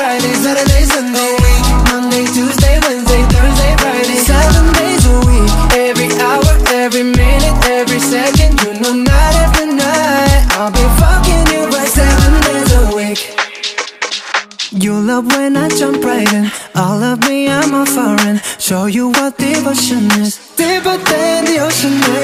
Friday, Saturday, Sunday week Monday, Tuesday, Wednesday, Thursday, Friday Seven days a week. Every hour, every minute, every second. You know night after night I'll be fucking you right seven days a week. You love when I jump right in. All of me, I'm a foreign. Show you what devotion is. Deeper than the ocean is.